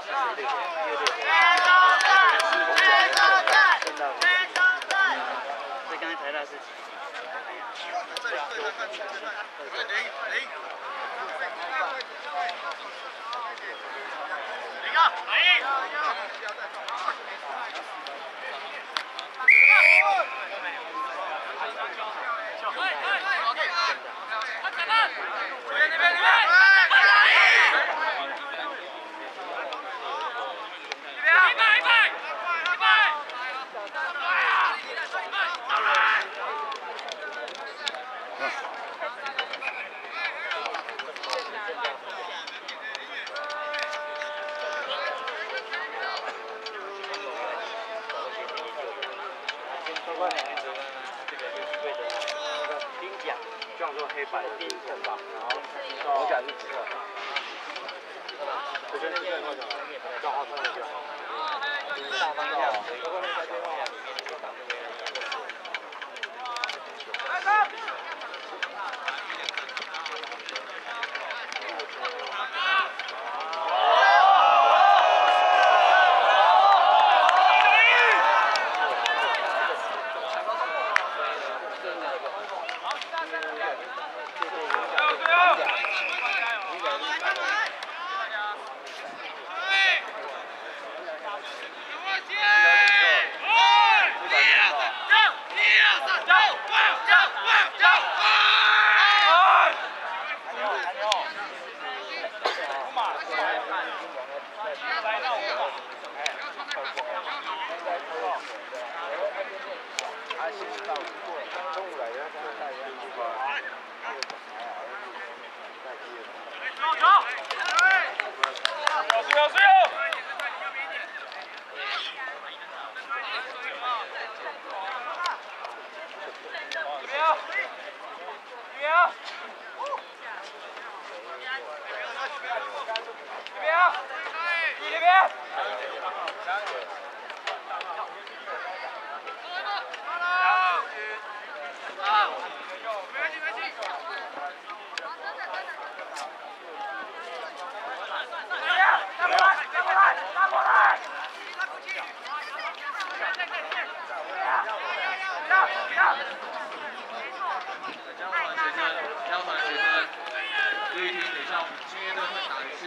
所以刚才台大是几？这个就是对的，那个钉甲，做黑白的钉子吧，然后手甲是紫色。我觉得那件我讲，账号上面就好。大方向，包括那个电话。江团学生，注意听，等一下我们今天队会打的是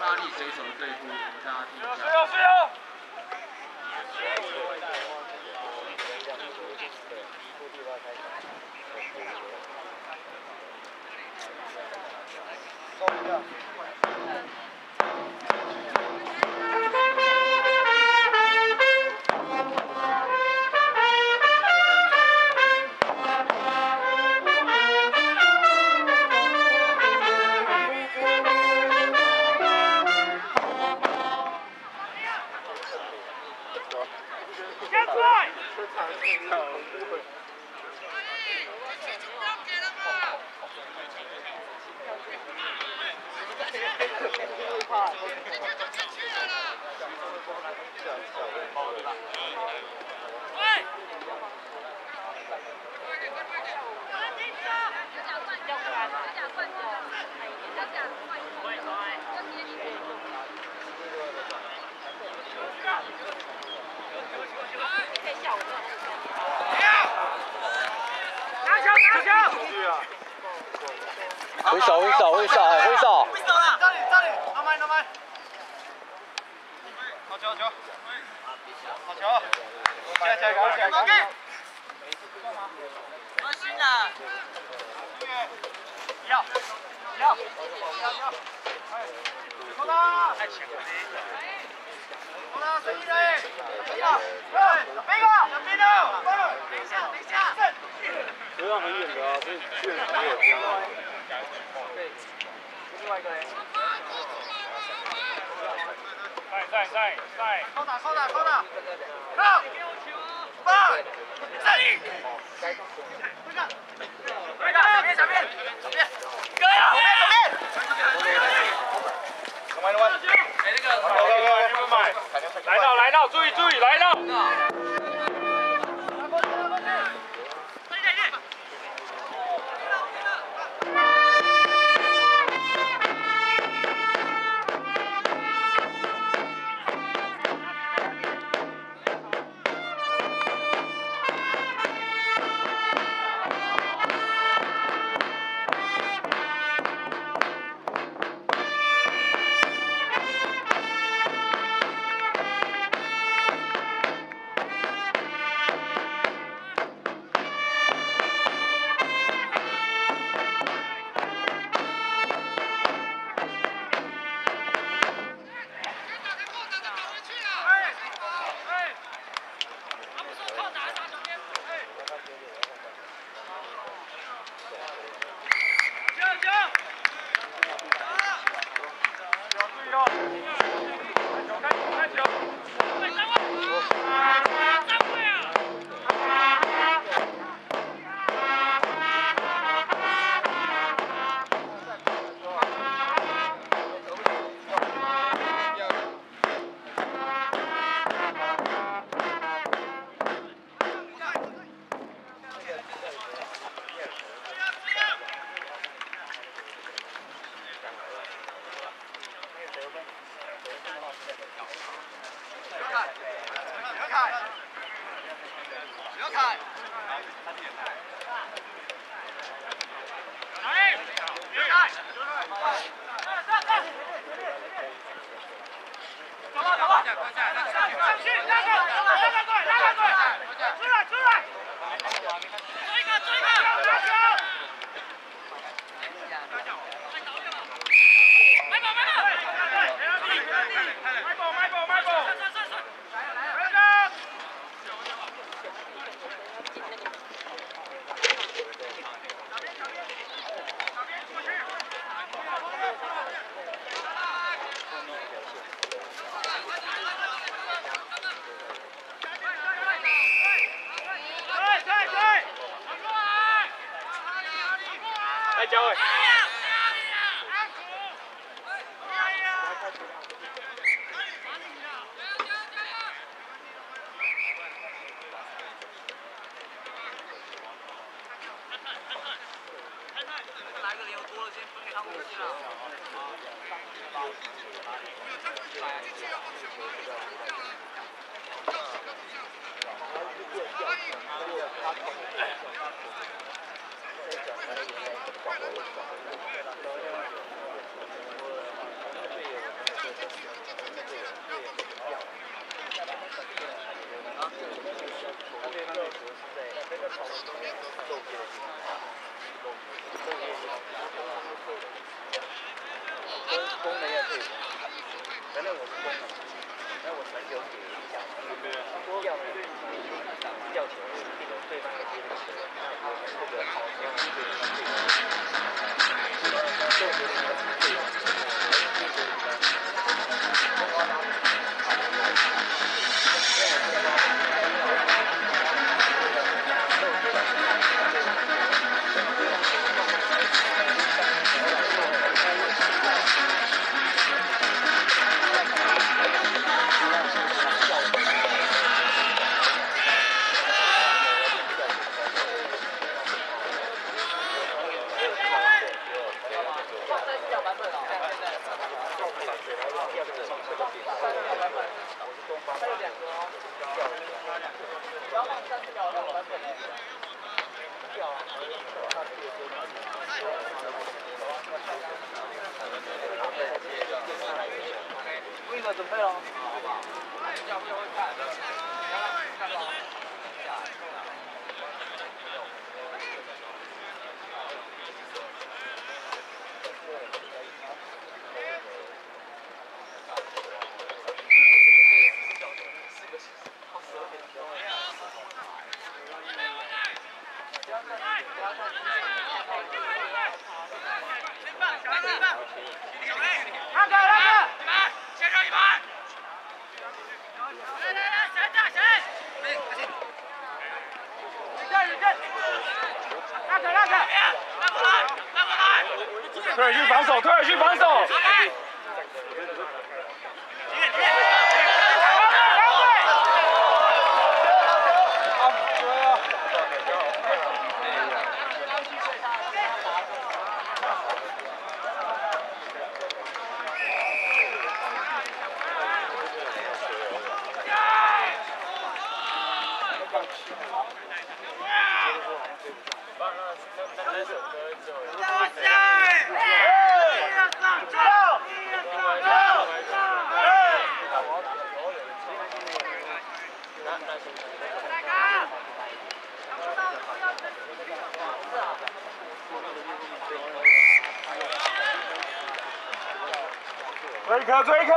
大力水手的队服，我们大家听一下。挥手挥手挥手哎挥手。好球好球，好球，加油加油加油！放心啦，要要要要，哎，扣他！太强了扣他，随意的，要，哎，小兵啊，小兵啊，等一下等一下，流量很远的啊，所以去很远。对，另外一个。在在在在，扣打扣打扣打，扣，放，站立，回上，回上，小边小边小边，哥呀，来到来到，注意注意来到。Dale, dale, dale. 来个莲准备了，那个那个，先上一盘。来来来，谁打谁？你这你这，那个那个，拉过来，拉过来。退去防守，退去防守。颗，追一颗。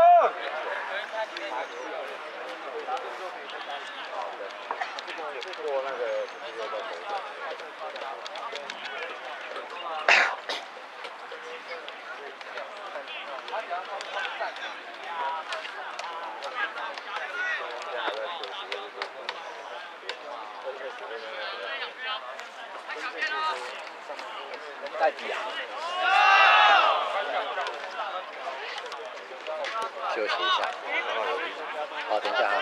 过那个。带底啊！休息一下。好，等一下哈。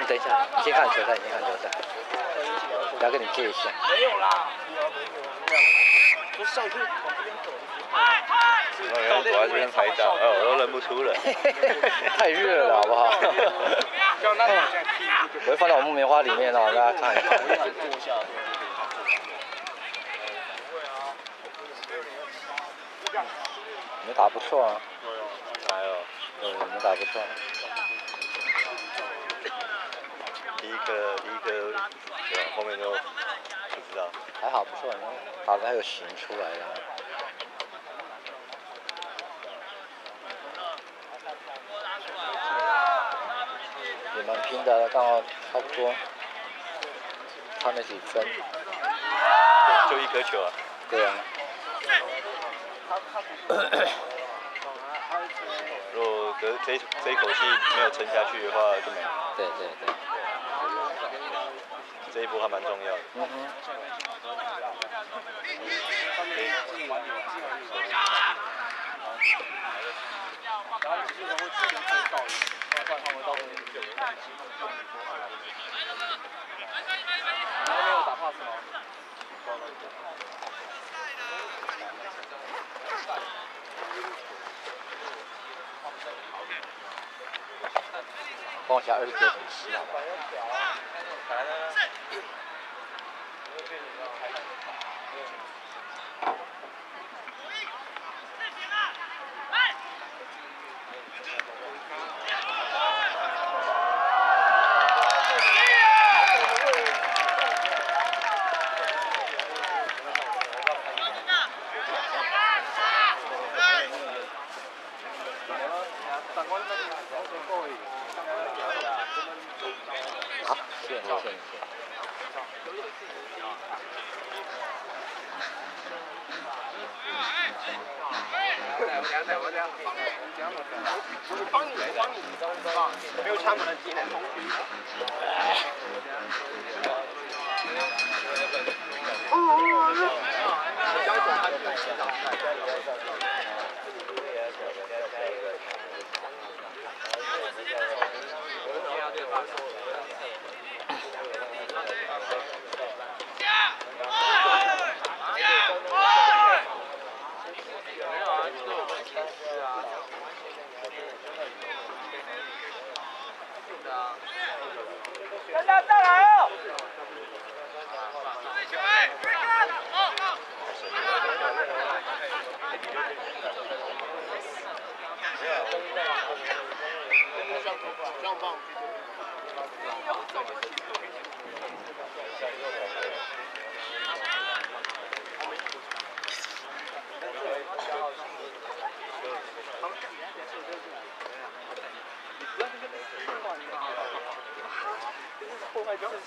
你等一下，你先看球赛，你看球赛。要跟你借一下。没有啦。就上去往这边走。我要躲在这边拍照，呃，我都认不出了。太热了，好不好？像那我会放到我木棉花里面哦，大家看一下。你们打不错啊。还有，对，我们打不错一个第一个，对吧？后面就不知道。还好不错，打的还有形出来了。也蛮拼的，刚好差不多，差那几分。就一颗球啊。对啊。如果这这这一口气没有撑下去的话，就没了。对对对。这一波还蛮重要的。嗯哼。帮我下二十九点七，好吧？好，谢谢谢谢谢谢。没有枪门的技能。大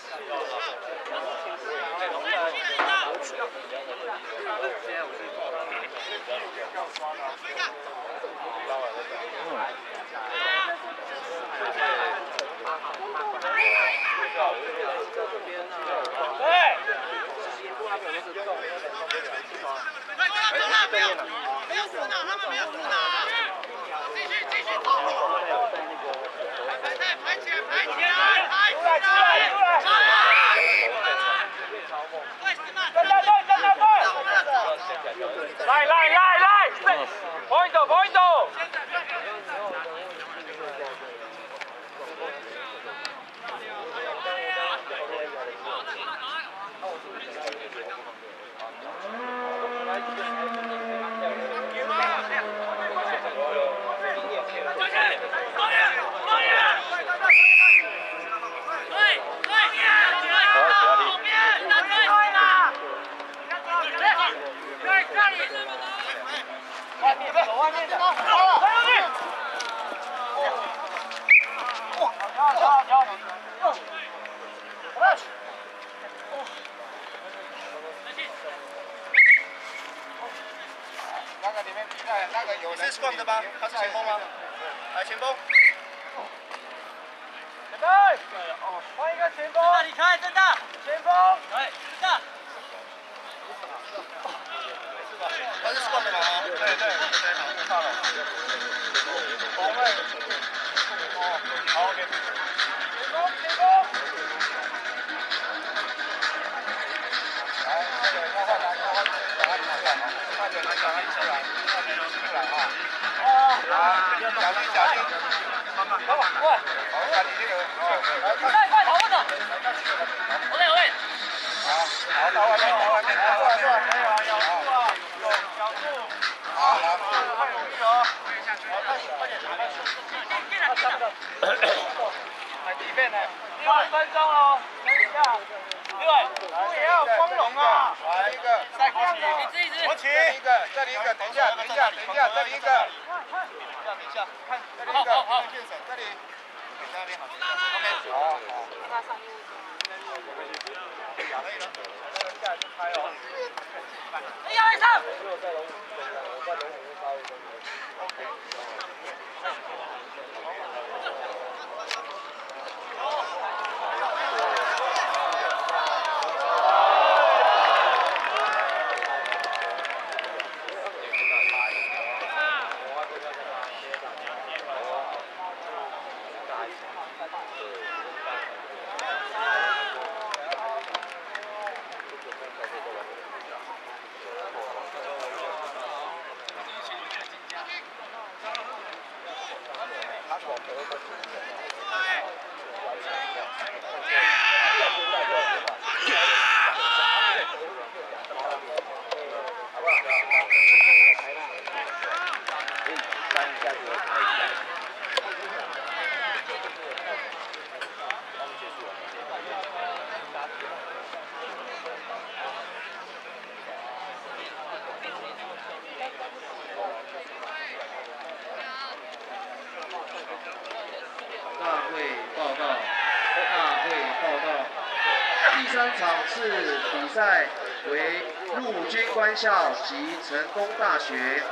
Yeah. 他是前锋吗？来前锋。前锋，哦，换一个前锋。离开，真的。前锋。哎，真的。他是 scrum 的吗？对对对，好，看了。红卫。哦，好，OK。前锋，前锋。小心，小心。慢慢，慢慢，过来。好，赶紧这个，哦，来，快跑稳的。OK OK。好，好，到外面，到外面，到外面，没有啊，咬住啊，咬住。好，来，太容易了。六分钟喽，等一下。六，也要光荣啊！来一个，再国旗，一个，这里一个，等一下，等一下，等一下，这里一个，下，看，这里一个，看健身，这里，给那边好，OK，好，好。一二一上。大校及成功大学。